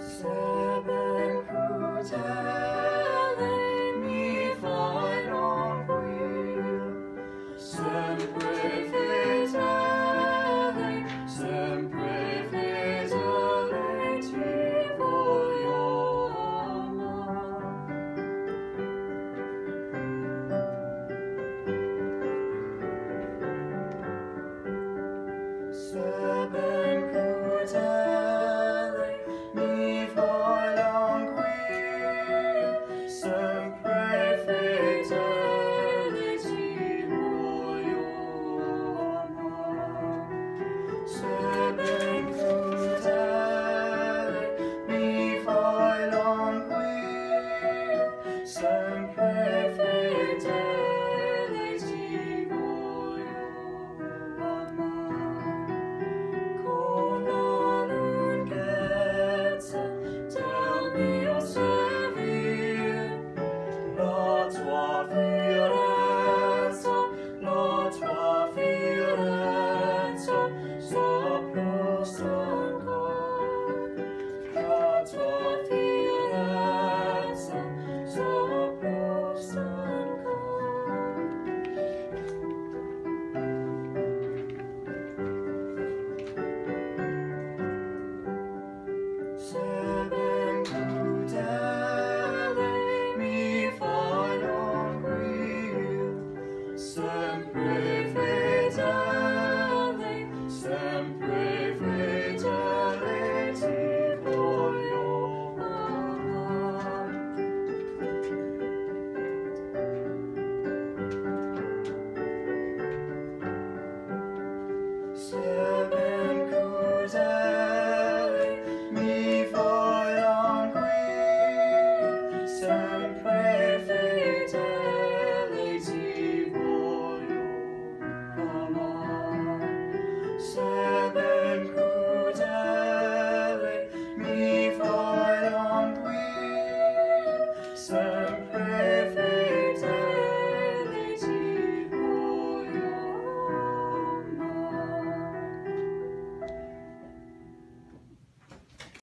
Seven protect. transform.